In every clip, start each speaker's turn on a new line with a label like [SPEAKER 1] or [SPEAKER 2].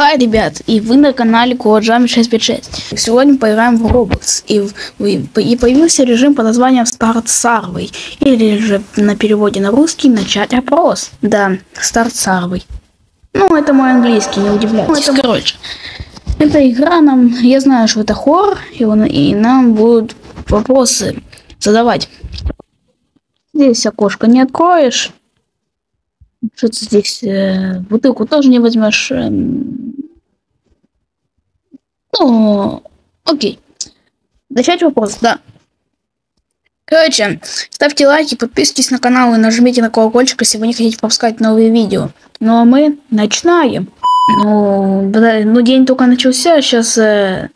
[SPEAKER 1] Хай, ребят, и вы на канале Куаджами 656. Сегодня поиграем в Roblox, и, и появился режим под названием Старт Сарвой, или же на переводе на русский начать опрос. Да, Старт Сарвой. Ну, это мой английский, не удивляйтесь. Ну, это, короче, эта игра нам, я знаю, что это хоррор, и, он, и нам будут вопросы задавать. Здесь окошко не откроешь. Что-то здесь э, бутылку тоже не возьмешь. эм. Ну, окей. Начать вопрос, да. Короче, ставьте лайки, подписывайтесь на канал и нажмите на колокольчик, если вы не хотите пропускать новые видео. Ну а мы начинаем. Ну, да, ну день только начался, сейчас, э,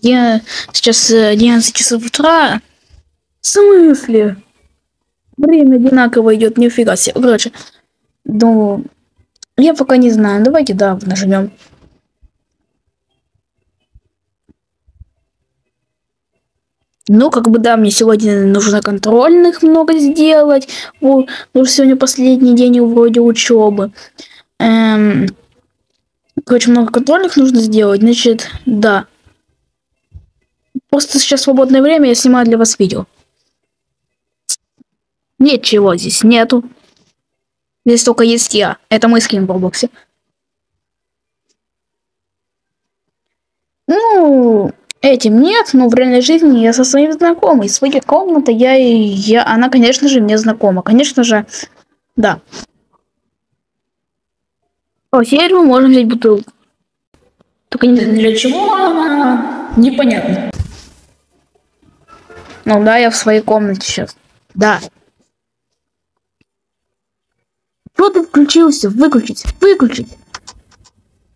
[SPEAKER 1] я, сейчас э, 11 часов утра. В смысле? Время одинаково идет, нифига себе. Короче, ну, я пока не знаю. Давайте, да, нажмем. Ну, как бы, да, мне сегодня нужно контрольных много сделать. О, потому что сегодня последний день вроде учебы. Эм, короче, много контрольных нужно сделать. Значит, да. Просто сейчас свободное время, я снимаю для вас видео. Ничего здесь нету. Здесь только есть я. Это мой скин в Роблоксе. Ну, этим нет, но в реальной жизни я со своим знакомой. Своя комната, я и я, она, конечно же, мне знакома. Конечно же, да. О, теперь мы можем взять бутылку. Только не для чего она. Непонятно. Ну да, я в своей комнате сейчас. Да. Что ты включился? Выключить, выключить.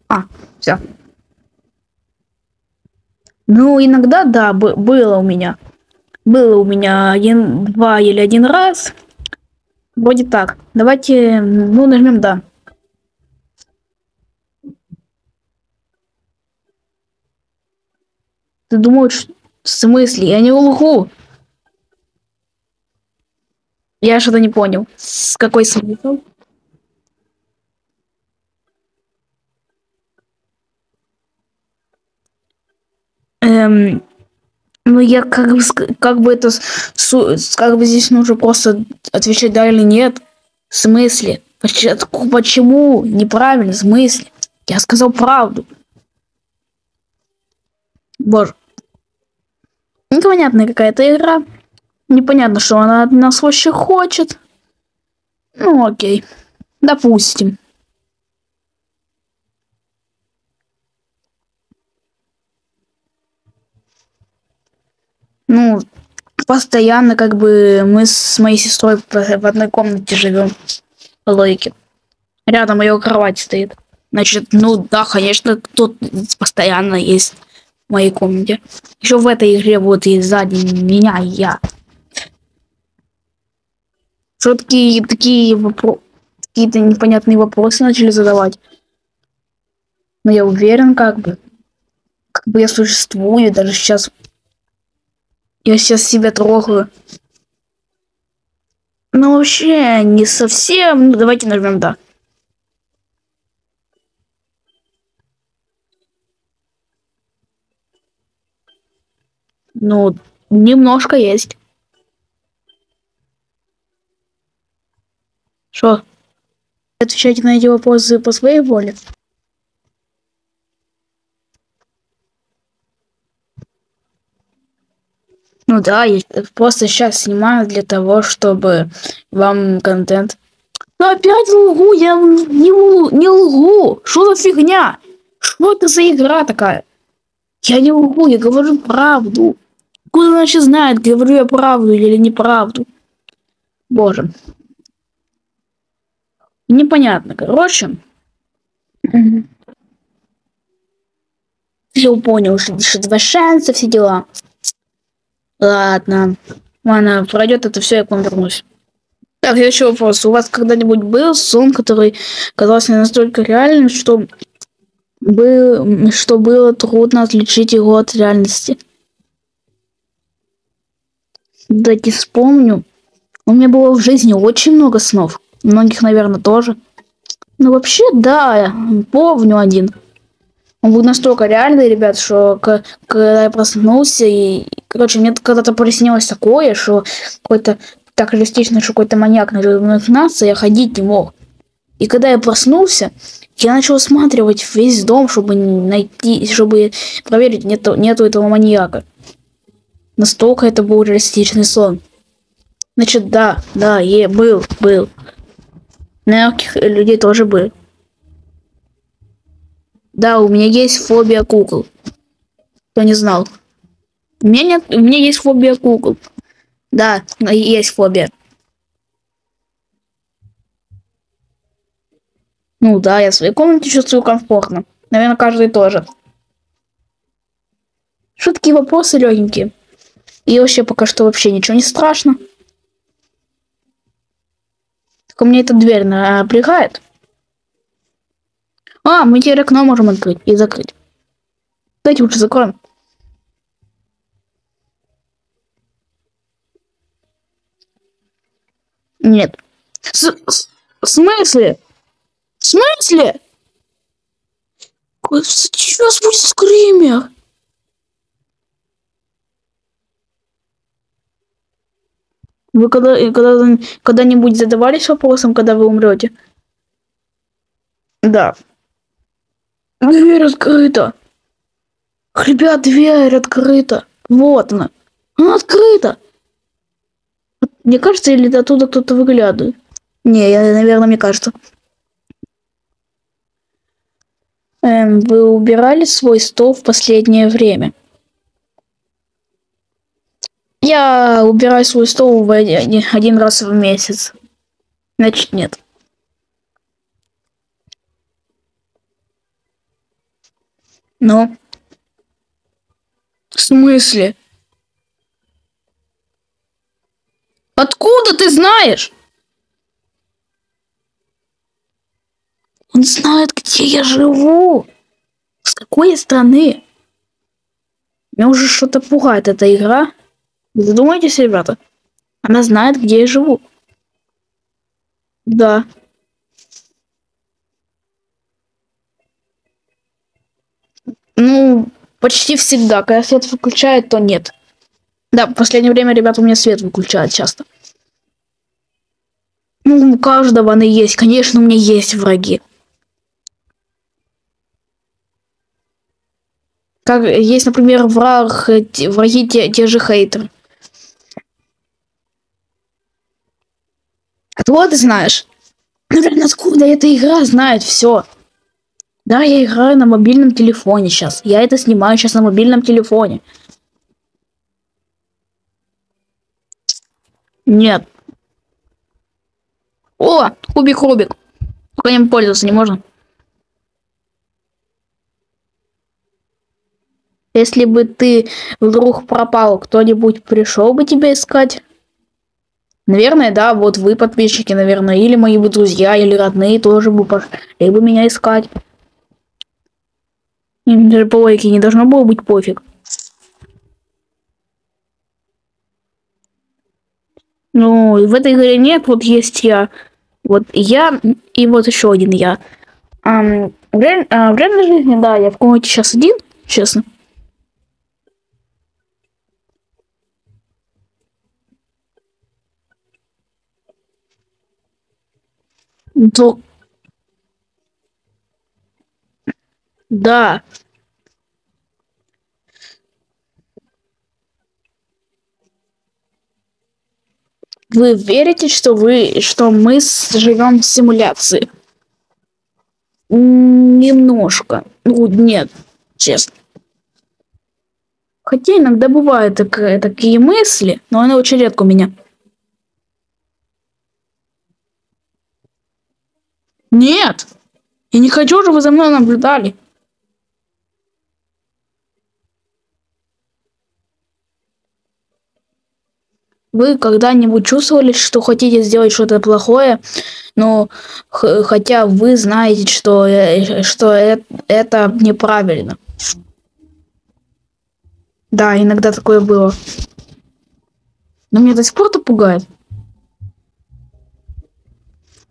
[SPEAKER 1] А, все. Ну, иногда, да, бы- было у меня. Было у меня один, два или один раз. Вроде так. Давайте, ну, нажмем да. Ты думаешь, в смысле? Я не лгу. Я что-то не понял. С какой смысл? Эм, ну, я как бы, как бы это, как бы здесь нужно просто отвечать да или нет. В смысле? Почему? Неправильно, в смысле? Я сказал правду. Боже. Непонятная какая-то игра. Непонятно, что она от нас вообще хочет. Ну, окей. Допустим. Ну, постоянно как бы мы с моей сестрой в одной комнате живем. По логике. Рядом ее кровать стоит. Значит, ну да, конечно, тут постоянно есть в моей комнате. Еще в этой игре вот и сзади меня и я. Что такие, такие вопро- какие-то непонятные вопросы начали задавать. Но я уверен, как бы. Как бы я существую, даже сейчас я сейчас себя трогаю. Ну, вообще, не совсем. Ну, давайте нажмем да. Ну, немножко есть. Что? Отвечайте на эти вопросы по своей воле. Ну да, я просто сейчас снимаю для того, чтобы вам контент. Ну опять лгу, я не, лгу, не лгу. Что за фигня? Что это за игра такая? Я не лгу, я говорю правду. Куда иначе знает, говорю я правду или неправду. Боже. Непонятно, короче. Все понял, что, что два шанса, все дела. Ладно. Ладно, пройдет это все, я к вам вернусь. Так, следующий вопрос. У вас когда-нибудь был сон, который казался настолько реальным, что, был, что было трудно отличить его от реальности? Дайте вспомню. У меня было в жизни очень много снов. Многих, наверное, тоже. Ну, вообще, да, помню один. Он был настолько реальный, ребят, что когда я проснулся, и, короче, мне когда-то приснилось такое, что какой-то так реалистично, что какой-то маньяк начинаться, я ходить не мог. И когда я проснулся, я начал осматривать весь дом, чтобы найти, чтобы проверить, нету, нету этого маньяка. Настолько это был реалистичный сон. Значит, да, да, е, был, был. Мягких людей тоже был. Да, у меня есть фобия кукол. Кто не знал. У меня нет, у меня есть фобия кукол. Да, есть фобия. Ну да, я в своей комнате чувствую комфортно. Наверное, каждый тоже. Шутки и вопросы легенькие. И вообще пока что вообще ничего не страшно. Только мне эта дверь напрягает. А, мы теперь окно можем открыть и закрыть. Давайте лучше закроем. Нет. С, с- в смысле? В смысле? Сейчас будет скример. Вы когда, когда, когда-нибудь задавались вопросом, когда вы умрете? Да. Дверь открыта. Ребят, дверь открыта. Вот она. Она открыта. Мне кажется, или оттуда кто-то выглядывает? Не, я, наверное, мне кажется. Эм, вы убирали свой стол в последнее время? Я убираю свой стол один раз в месяц. Значит, нет. Ну? В смысле? Откуда ты знаешь? Он знает, где я живу. С какой страны. Меня уже что-то пугает эта игра. Вы задумайтесь, ребята. Она знает, где я живу. Да. Ну, почти всегда. Когда свет выключает, то нет. Да, в последнее время, ребята, у меня свет выключают часто. Ну, у каждого она есть. Конечно, у меня есть враги. Как есть, например, враг, враги те, те же хейтеры. Откуда ты знаешь? Наверное, откуда эта игра знает все. Да, я играю на мобильном телефоне сейчас. Я это снимаю сейчас на мобильном телефоне. Нет. О, кубик Рубик. Только им пользоваться не можно. Если бы ты вдруг пропал, кто-нибудь пришел бы тебя искать? Наверное, да, вот вы, подписчики, наверное, или мои бы друзья, или родные тоже бы пошли бы меня искать. Им даже по логике не должно было быть пофиг. Ну, в этой игре нет, вот есть я. Вот я и вот еще один я. Ам, в, а, в реальной жизни, да, я в комнате сейчас один, честно. То... Да. Вы верите, что вы, что мы живем в симуляции? Немножко. Ну, нет, честно. Хотя иногда бывают так- такие мысли, но они очень редко у меня. Нет! Я не хочу, чтобы вы за мной наблюдали. Вы когда-нибудь чувствовали, что хотите сделать что-то плохое, но х- хотя вы знаете, что, э, что э- это неправильно? Да, иногда такое было. Но меня до сих пор это пугает.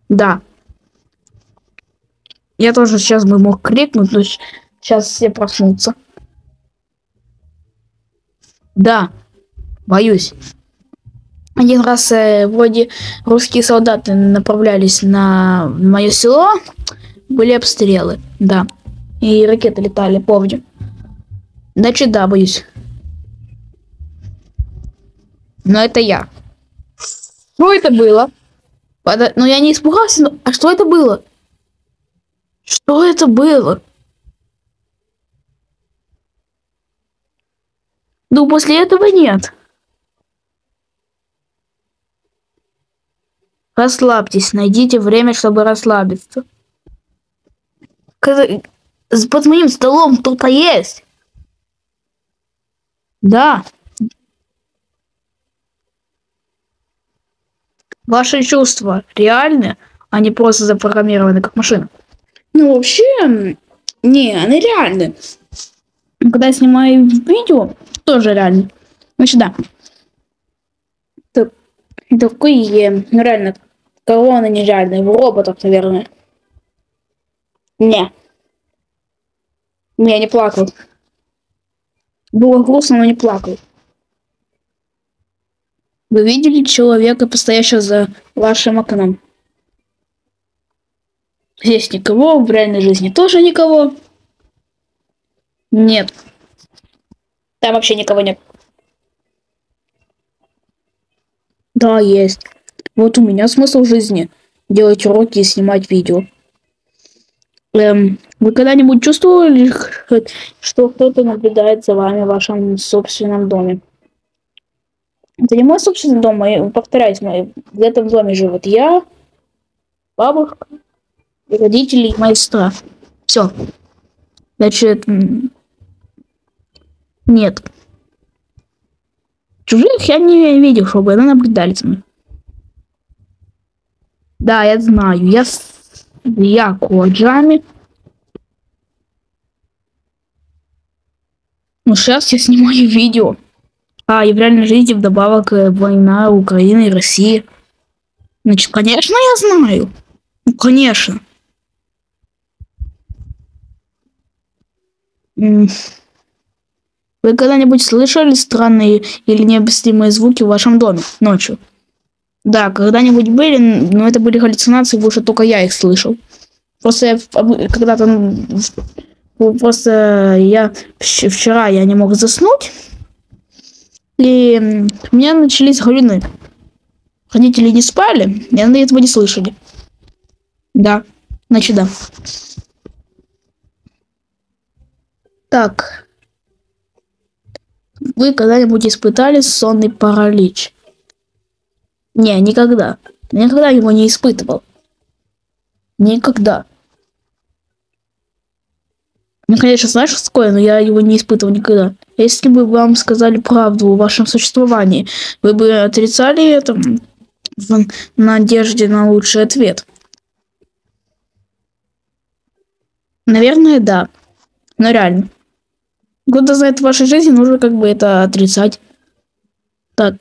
[SPEAKER 1] Да. Я тоже сейчас бы мог крикнуть, но Сейчас все проснутся. Да, боюсь. Один раз э, вроде русские солдаты направлялись на мое село, были обстрелы, да. И ракеты летали, помню. Значит, да, боюсь. Но это я. Что это было? Под... Ну, я не испугался, но... А что это было? Что это было? Ну, после этого нет. Расслабьтесь, найдите время, чтобы расслабиться. Под моим столом кто-то есть. Да. Ваши чувства реальны, а не просто запрограммированы как машина. Ну, вообще, не, они реальны. Когда я снимаю видео, тоже реально. Значит, да. Так, такие, ну реально, кого она нереальная? В роботов, наверное. Не. Не, я не плакал. Было грустно, но не плакал. Вы видели человека, постоящего за вашим окном? Здесь никого, в реальной жизни тоже никого. Нет. Там вообще никого нет. Да, есть. Вот у меня смысл жизни. Делать уроки и снимать видео. Эм, вы когда-нибудь чувствовали, что кто-то наблюдает за вами в вашем собственном доме? Это не мой собственный дом, мой, повторяюсь, мой, в этом доме живут я, бабушка, родители, и моя сестра. Все. Значит, нет. Чужих я не видел, чтобы за мной. Да, я знаю. Я, я Коджами. Ну, сейчас я снимаю видео. А, и в реальной жизни вдобавок э, война Украины и России. Значит, конечно, я знаю. Ну, конечно. Вы когда-нибудь слышали странные или необъяснимые звуки в вашем доме ночью? Да, когда-нибудь были, но это были галлюцинации, больше только я их слышал. Просто я когда-то... Просто я вчера я не мог заснуть, и у меня начались галюны. Родители не спали, и они этого не слышали. Да, значит да. Так. Вы когда-нибудь испытали сонный паралич? Не, никогда. Никогда его не испытывал. Никогда. Ну, конечно, знаешь, что но я его не испытывал никогда. Если бы вам сказали правду о вашем существовании, вы бы отрицали это в надежде на лучший ответ. Наверное, да. Но реально. За это в вашей жизни нужно как бы это отрицать. Так.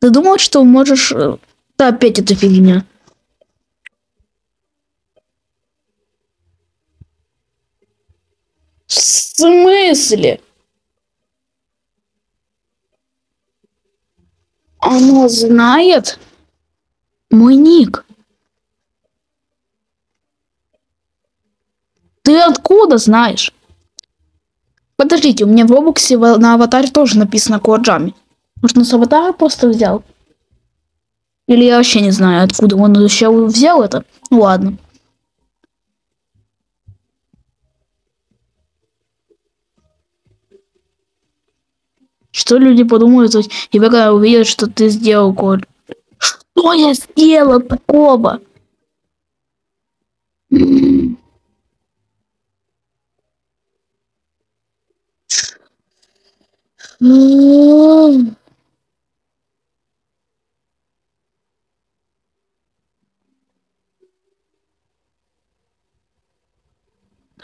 [SPEAKER 1] Ты думал, что можешь... Э, да, опять эта фигня. В смысле? Оно знает мой ник. Ты откуда знаешь? Подождите, у меня в Робоксе на аватаре тоже написано Коджами. Может, он с аватара просто взял? Или я вообще не знаю, откуда он еще взял это? Ну ладно. Что люди подумают тебя, когда увидят, что ты сделал код? Что я сделал такого?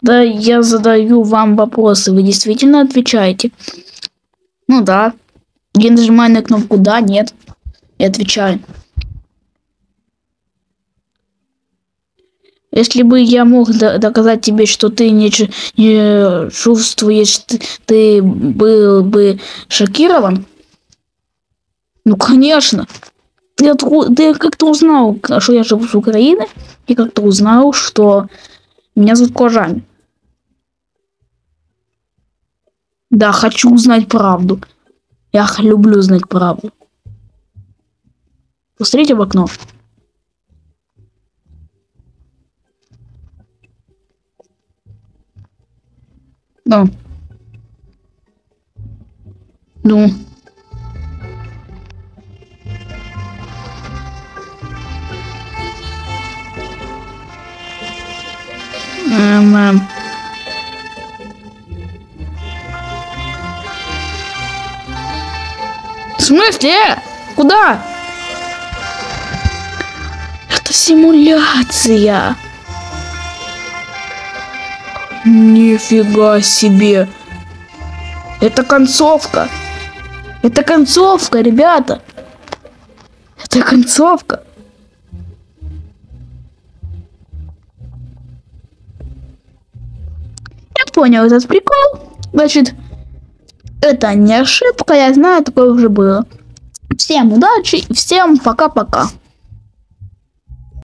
[SPEAKER 1] Да, я задаю вам вопросы, вы действительно отвечаете? Ну да. Я нажимаю на кнопку да, нет. И отвечаю. Если бы я мог до- доказать тебе, что ты не, не чувствуешь, ты, ты был бы шокирован. Ну, конечно. Ты, отку- ты как-то узнал, что я живу с Украины, и как-то узнал, что меня зовут Кожань. Да, хочу узнать правду. Я люблю знать правду. Посмотрите в окно. Ну. Ну. Эм. В смысле? Куда? Это симуляция. Нифига себе. Это концовка. Это концовка, ребята. Это концовка. Я понял этот прикол. Значит, это не ошибка, я знаю, такое уже было. Всем удачи, и всем пока-пока.